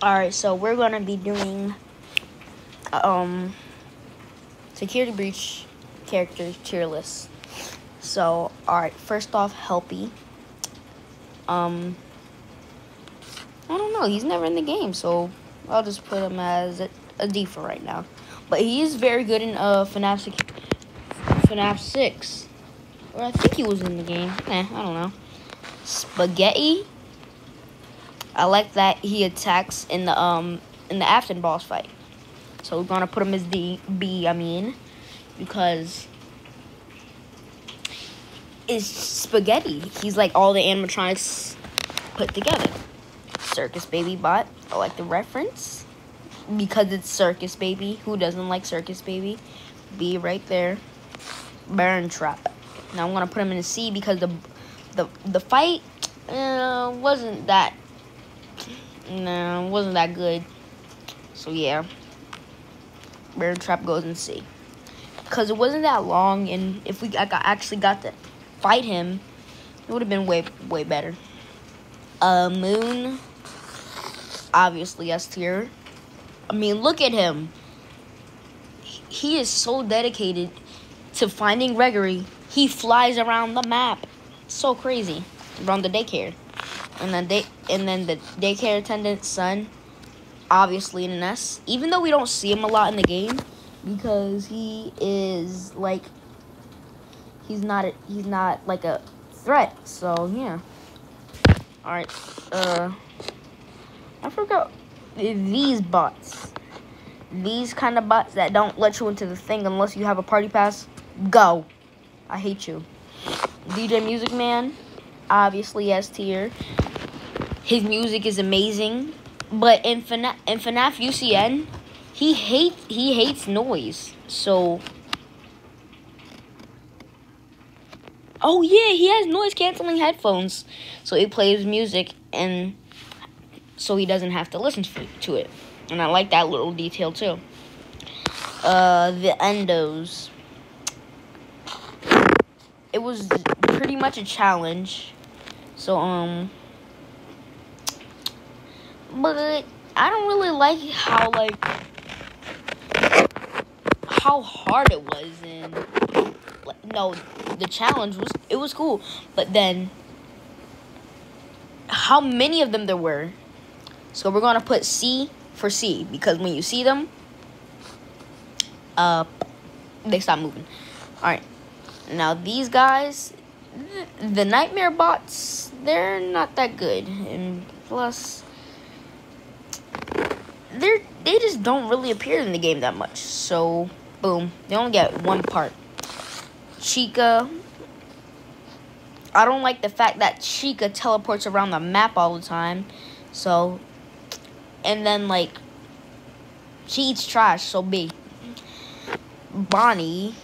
Alright, so we're gonna be doing um security breach character tier list. So alright, first off Helpy. Um I don't know, he's never in the game, so I'll just put him as a, D for right now. But he is very good in uh FNAF FNAF 6. Or I think he was in the game. Eh, I don't know. Spaghetti. I like that he attacks in the um in the Afton boss fight. So we're gonna put him as the B, I mean, because it's spaghetti. He's like all the animatronics put together. Circus Baby Bot. I like the reference because it's Circus Baby. Who doesn't like Circus Baby? B right there. Burntrap. Now I'm gonna put him in a C because the the the fight uh, wasn't that no wasn't that good. So yeah, Burntrap goes and see. because it wasn't that long, and if we I got, actually got to fight him, it would have been way way better. Uh, Moon, obviously S tier. I mean, look at him. He is so dedicated to finding Gregory. He flies around the map. So crazy. Around the daycare. And then they and then the daycare attendant's Sun, obviously in an S. Even though we don't see him a lot in the game, because he is like he's not a, he's not like a threat. So yeah. All right. Uh, I forgot these bots. These kind of bots that don't let you into the thing unless you have a party pass. Go. I hate you. DJ Music Man, obviously S tier. His music is amazing, but in FNAF, in FNAF UCN, he hates he hates noise. So Oh yeah, he has noise canceling headphones. So he plays music and so he doesn't have to listen to it. And I like that little detail too. Uh the endos. It was pretty much a challenge. So um but I don't really like how like how hard it was and no the challenge was it was cool but then how many of them there were. So we're gonna put c for c because when you see them uh they stop moving. All right now these guys the nightmare bots they're not that good. And plus they're they just don't really appear in the game that much so boom they only get one part Chica. I don't like the fact that Chica teleports around the map all the time. So, and then like, she eats trash, so B. Bonnie,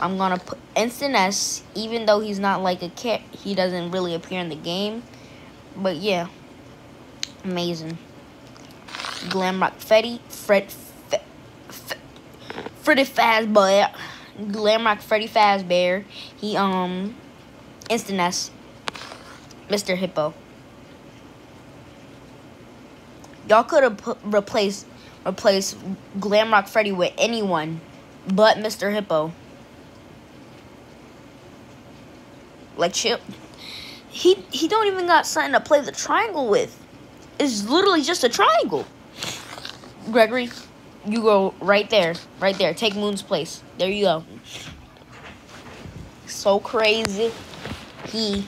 I'm gonna put instant S, even though he's not like a kid, he doesn't really appear in the game. But yeah, amazing. Glamrock Freddy, Fred, Fred, Freddy Fazbear. Glamrock Freddy Fazbear. He um instant S. Mr. Hippo. Y'all could have replaced replaced Glamrock Freddy with anyone but Mr. Hippo. Like Chip. He he don't even got something to play the triangle with. It's literally just a triangle. Gregory, you go right there, right there. Take Moon's place. There you go. So crazy. He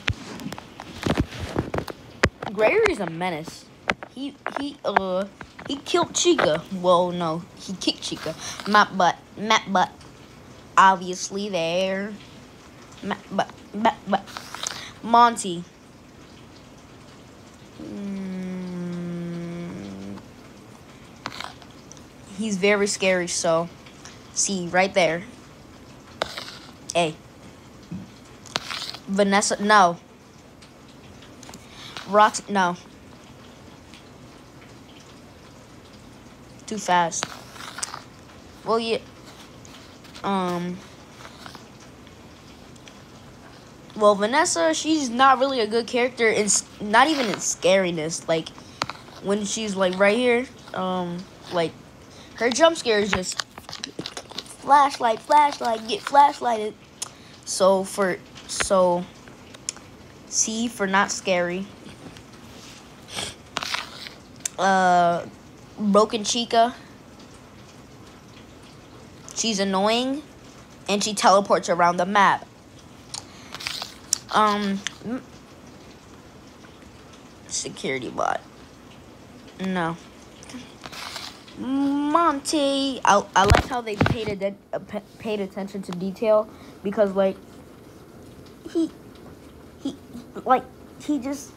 Gregory's a menace. He he uh he killed Chica. Well, no, he kicked Chica. Map butt, map butt. Obviously there. Map butt, map butt. Monty. He's very scary, so see right there. A. Vanessa, no. Roxy, no. Too fast. Well, yeah. Um. Well, Vanessa, she's not really a good character. It's not even in scariness. Like, when she's like right here, um, like her jump scare is just flashlight, flashlight, get flashlighted. So for so C for not scary. Uh, Broken Chica. She's annoying, and she teleports around the map. Um, security bot. No. Monty. I, I like how they paid uh, paid attention to detail because like he he like he just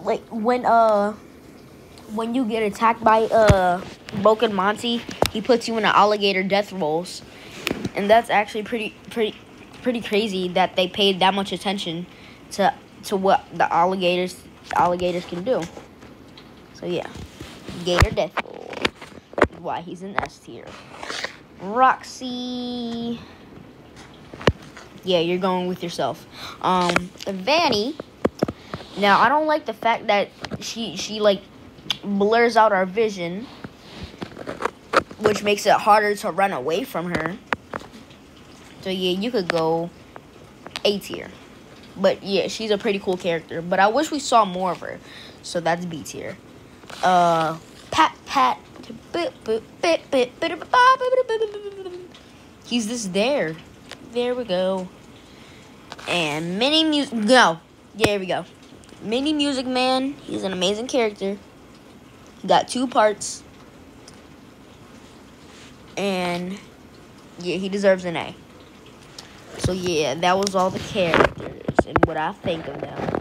like when uh when you get attacked by uh broken Monty, he puts you in an alligator death rolls, and that's actually pretty pretty pretty crazy that they paid that much attention to to what the alligators alligators can do. So yeah, Gator Death Why he's an S tier. Roxy. Yeah, you're going with yourself. Um, Vanny. Now I don't like the fact that she she like blurs out our vision, which makes it harder to run away from her. So yeah, you could go A tier. But yeah, she's a pretty cool character. But I wish we saw more of her. So that's B tier. Uh, pat pat. He's just there. There we go. And mini music. No. There we go. Mini Music Man. He's an amazing character. He got two parts. And yeah, he deserves an A. So yeah, that was all the characters and what I think of them.